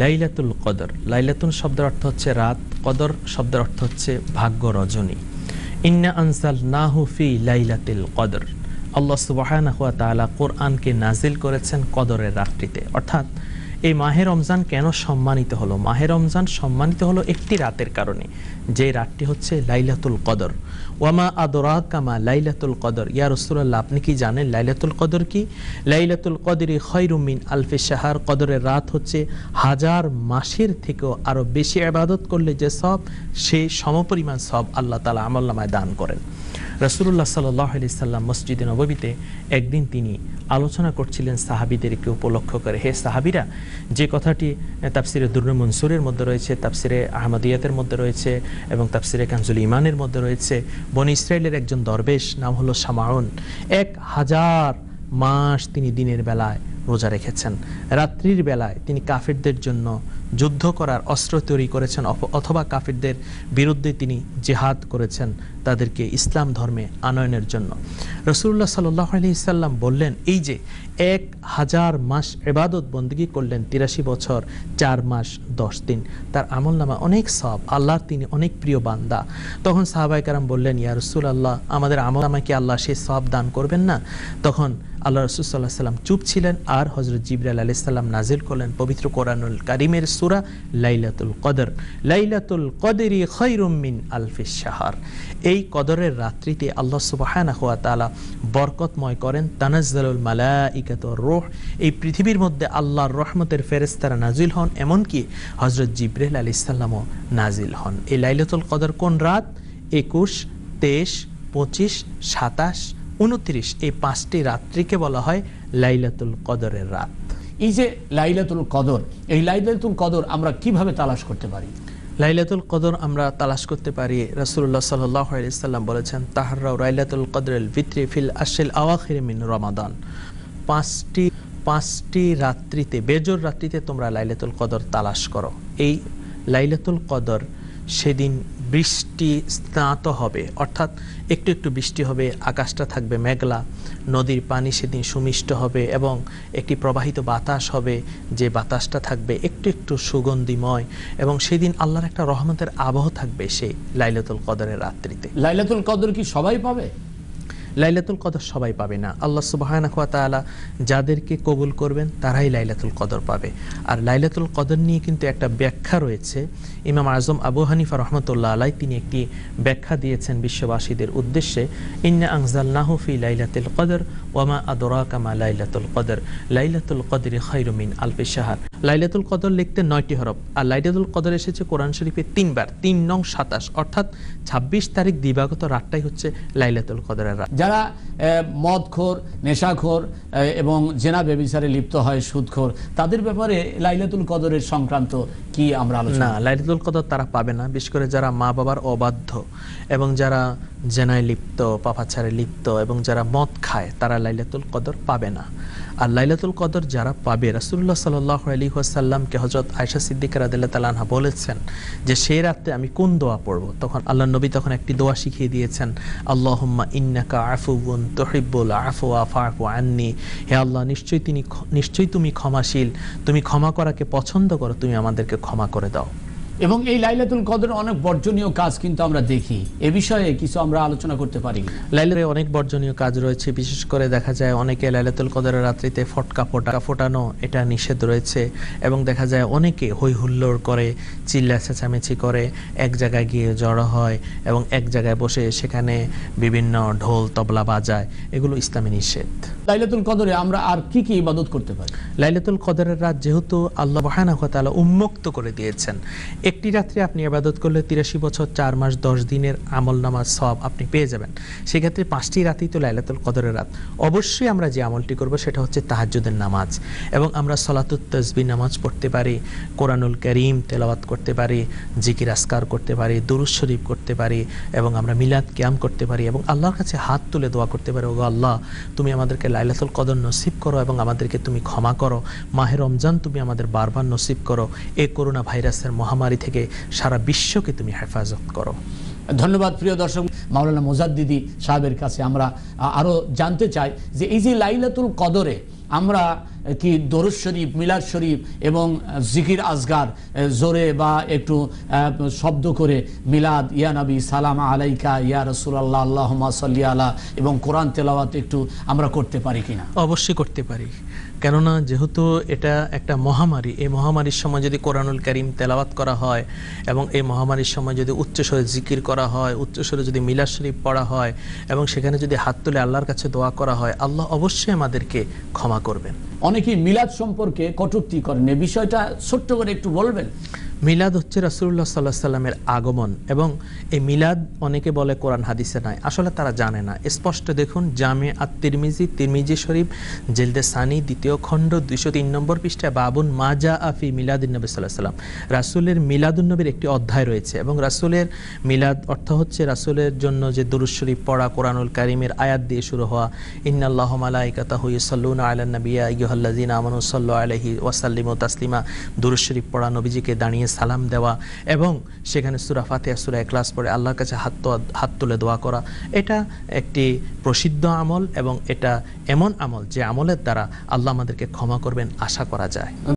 লাইলাতুল কদর। লাইলাতুল শব্দের অর্থ হচ্ছে রাত, কদর শব্দের অর্থ হচ্ছে ভাগ্য রজনী। ইন্না আনসাল নাহু ফি লাইলাতুল কদর। আল্লাহ সুবহানাহু ওয়া তাআলা কোরআনকে নাজিল করেছেন কদরের রাত্রিতে। অর্থাৎ এই মাহে রমজান কেন সম্মানিত হলো? মাহে রমজান সম্মানিত হলো একটি রাতের কারণে। যে রাতটি হচ্ছে লাইলাতুল কদর। ওয়ামা আদরা কামা লাইলাতুল কদর। ইয়া রসুল্লাহ আপনি কি জানেন লাইলাতুল কদর কি? লাইলাতুল কদরি খৈরুমিন আলফে শাহার। কদরের রাত হচ্ছে হাজার মাসের থেকেও আরও বেশি আবাদত করলে যে সব, সে সমপরিমাণ সব আল্লাহ তালা আমল্লামায় দান করেন। রসুল্লাহ সাল্লাহ আলি সাল্লাম মসজিদে নববীতে একদিন তিনি আলোচনা করছিলেন সাহাবিদেরকে উপলক্ষ করে, হে সাহাবিরা যে কথাটি তাফসিরে দুর্ন মনসুরের মধ্যে রয়েছে, তাফসিরে আহমদিয়াতের মধ্যে রয়েছে এবং তাফসিরে কাঞ্জুল ইমানের মধ্যে রয়েছে। বন ইসরায়েলের একজন দরবেশ, নাম হলো সামাউন এক হাজার মাস তিনি দিনের বেলায় রোজা রেখেছেন। রাত্রির বেলায় তিনি কাফেরদের জন্য যুদ্ধ করার অস্ত্র তৈরি করেছেন অথবা কাফিরদের বিরুদ্ধে তিনি জেহাদ করেছেন তাদেরকে ইসলাম ধর্মে আনয়নের জন্য। রসুল্লাহ সাল্লাহ আলি সাল্লাম বললেন, এই যে এক হাজার মাস এবাদত বন্দী করলেন তিরাশি বছর, চার মাস দশ দিন। তার আমল নামা অনেক সব আল্লাহর তিনি অনেক প্রিয় বান্দা। তখন সাহাবাই কারাম বললেন, ইয়া রসুল আল্লাহ আমাদের আমল নামাকে আল্লাহ সে সব দান করবেন না? তখন আল্লাহ রসুল সাল্লাহ সাল্লাম চুপ ছিলেন আর হজরত জিবরাল আলি সাল্লাম নাজিল করলেন পবিত্র কোরআনুল কারিমের সুরা লাইলাতুল কদর। লাইলাতুল কদরি খৈরুম মিন আলফিস শাহার। এই কদরের রাত্রিতে আল্লাহ সুবাহানা তালা বরকতময় করেন, তানাজ্জালুল মালাইকাত রোহ। এই পৃথিবীর মধ্যে আল্লাহর রহমতের ফেরেস্তারা নাজিল হন, এমনকি হজরত জিব্রাইল আলি সাল্লামও নাজিল হন। এই লাইলাতুল কদর কোন রাত? একুশ, তেইশ, পঁচিশ, সাতাশ উনত্রিশ এই পাঁচটি রাত্রিকে বলা হয় লাইলাতুল কদরের রাত। এই যে লাইলাতুল কদর এই লাইলাতুল কদর আমরা কীভাবে তালাশ করতে পারি? লাইলাতুল কদর আমরা তালাশ করতে পারি আলাইহি সাল্লাম বলেছেন তাহাররাও লাইলাতুল কদরেল ভিত্রি ফিল আশিল আওয়াখির মিন রমাদান। পাঁচটি পাঁচটি রাত্রিতে বেজোর রাত্রিতে তোমরা লাইলাতুল কদর তালাশ করো। এই লাইলাতুল কদর সেদিন বৃষ্টি স্নাত হবে, অর্থাৎ একটু একটু বৃষ্টি হবে, আকাশটা থাকবে মেঘলা, নদীর পানি সেদিন সুমিষ্ট হবে এবং একটি প্রবাহিত বাতাস হবে, যে বাতাসটা থাকবে একটু একটু সুগন্ধিময় এবং সেদিন আল্লাহর একটা রহমতের আবহ থাকবে সেই লাইলাতুল কদরের রাত্রিতে। লাইলাতুল কদর কি সবাই পাবে? লাইলাতুল কদর সবাই পাবে না। আল্লাহ সুবাহানা তাআলা যাদেরকে কবুল করবেন, তারাই লাইলাতুল কদর পাবে। আর লাইলাতুল কদর নিয়ে কিন্তু একটা ব্যাখ্যা রয়েছে। ইমাম আজম আবু হানিফা রহমতুল্লাহ আলাই তিনি একটি ব্যাখ্যা দিয়েছেন বিশ্ববাসীদের উদ্দেশ্যে, ইন্না আংজাল নাহুফি লাইলাতুল কদর ওয়ামা আদরা কামা লাইলাতুল কদর। লাইলাতুল কদরি খৈরুমিন আলফি শাহার। লাইলাতুল কদর লিখতে নয়টি হরফ। আর লাইলাতুল কদর এসেছে কোরআন শরীফে তিনবার, তিন নং সাতাশ। অর্থাৎ ছাব্বিশ তারিখ দিবাগত রাতটাই হচ্ছে লাইলাতুল কদরের রাত। যারা মদখোর, নেশাখোর এবং জেনা বেবিচারে লিপ্ত হয় সুদখোর, তাদের ব্যাপারে লাইলাতুল কদরের সংক্রান্ত কি আমরা আলোচনা লাইলাতুল কদর তারা পাবে না। বিশেষ করে যারা মা বাবার অবাধ্য এবং যারা জেনায় লিপ্ত, পাপাচারে লিপ্ত এবং যারা মদ খায়, তারা লাইলাতুল কদর পাবে না। আর লাইলাতুল কদর যারা পাবে রাসুল্লাহ সাল্লাহ আলী ওয়াসাল্লামকে হজরত আয়সা সিদ্দিকা রাদিল্লা তালানহা বলেছেন যে সেই রাত্রে আমি কোন দোয়া পড়ব? তখন আল্লাহ নবী তখন একটি দোয়া শিখিয়ে দিয়েছেন, আল্লাহুম্মা ইন্নাকা আফুবুন তহিব্বুল আফু আফু আন্নি। হে আল্লাহ, নিশ্চয়ই তিনি নিশ্চয়ই তুমি ক্ষমাশীল। তুমি ক্ষমা করাকে পছন্দ করো, তুমি আমাদেরকে ক্ষমা করে দাও। এবং এই লাইলাতুল কদর অনেক বর্জনীয় কাজ কিন্তু আমরা দেখি। এ বিষয়ে কিছু আমরা আলোচনা করতে পারি। লাইলাতে অনেক বর্জনীয় কাজ রয়েছে বিশেষ করে দেখা যায় অনেকে লাইলাতুল কদরের রাত্রিতে ফটকা ফোটা ফোটানো এটা নিষেধ রয়েছে এবং দেখা যায় অনেকে হই হুল্লোড় করে চিল্লা চেঁচামেচি করে এক জায়গায় গিয়ে জড়ো হয় এবং এক জায়গায় বসে সেখানে বিভিন্ন ঢোল তবলা বাজায়। এগুলো ইসলামী নিষেধ। লাইলাতুল কদরে আমরা আর কি কি ইবাদত করতে পারি? লাইলাতুল কদরের রাত যেহেতু আল্লাহ তাআলা উন্মুক্ত করে দিয়েছেন একটি রাত্রে আপনি আবাদত করলে তিরাশি বছর, চার মাস, দশ দিনের আমল নামাজ সব আপনি পেয়ে যাবেন। সেক্ষেত্রে পাঁচটি রাতেই তো লাইলাতুল কদরের রাত। অবশ্যই আমরা যে আমলটি করব সেটা হচ্ছে তাহাজ্জুদের নামাজ এবং আমরা সলাতুত তসবি নামাজ পড়তে পারি, কোরআনুল করিম তেলাওয়াত করতে পারি, জিকির আসকার করতে পারি দুরুজ শরীফ করতে পারি এবং আমরা মিলাদ ক্যাম করতে পারি এবং আল্লাহর কাছে হাত তুলে দোয়া করতে পারি, ওগো আল্লাহ, তুমি আমাদেরকে লাইলাতুল কদর নসিব করো এবং আমাদেরকে তুমি ক্ষমা করো। মাহে রমজান তুমি আমাদের বারবার নসিব করো। এই করোনা ভাইরাসের মহামারী থেকে সারা বিশ্বকে তুমি হেফাজত করো। ধন্যবাদ প্রিয় দর্শক মাওলানা মোজাদ্দিদি সাহেবের কাছে আমরা আ, আরও জানতে চাই যে এই যে লাইলাতুল কদরে আমরা কি দরুদ শরীফ মিলাদ শরীফ এবং জিকির আজগার জোরে বা একটু শব্দ করে মিলাদ ইয়া নবী সালাম আলাইকা ইয়া রসুল্লাহ আল্লাহ সাল্লি আলা এবং কোরআন তেলাওয়াত একটু আমরা করতে পারি কিনা? অবশ্যই করতে পারি। কেননা যেহেতু এটা একটা মহামারী, এই মহামারীর সময় যদি কোরআনুল করিম তেলাবাত করা হয় এবং এই মহামারীর সময় যদি উচ্চস্বরে জিকির করা হয় উচ্চস্বরে যদি মিলা শরীফ পড়া হয় এবং সেখানে যদি হাত তুলে আল্লাহর কাছে দোয়া করা হয়, আল্লাহ অবশ্যই আমাদেরকে ক্ষমা করবেন। অনেকেই মিলাদ সম্পর্কে কটূক্তি করেন। এ বিষয়টা ছোট্ট করে একটু বলবেন? মিলাদ হচ্ছে রাসুল্লাহ সাল্লাহ সাল্লামের আগমন এবং এই মিলাদ অনেকে বলে কোরআন হাদিসে নাই। আসলে তারা জানে না। স্পষ্ট দেখুন, জামে আত তিরমিজি তিরমিজি শরীফ, জেলদে সানি, দ্বিতীয় খণ্ড, দুইশো তিন নম্বর পৃষ্ঠায় বাবুন মাজা আফি মিলাদুন্নবী সাল্লাহ সাল্লাম রাসুলের মিলাদুন্নবীর একটি অধ্যায় রয়েছে এবং রাসুলের মিলাদ অর্থ হচ্ছে রাসুলের জন্য যে দুরুদ শরীফ পড়া, কোরআনুল কারিমের আয়াত দিয়ে শুরু হওয়া, ইন্নাল্লাহ মালাইকাতাহু ইসাল্লুনা আলা নবিয়া ইয়ুহাল্লাযিনা আমানু সাল্লু আলাইহি ওয়াসাল্লিমু তাসলিমা। দুরুদ শরীফ পড়া, নবীজিকে দাঁড়িয়ে সালাম দেওয়া এবং সেখানে সুরা ফাতেহা, সুরা ক্লাস পরে আল্লাহর কাছে হাত হাত তুলে দোয়া করা। এটা একটি প্রসিদ্ধ আমল এবং এটা এমন আমল যে আমলের দ্বারা আল্লাহ আমাদেরকে ক্ষমা করবেন, আশা করা যায়।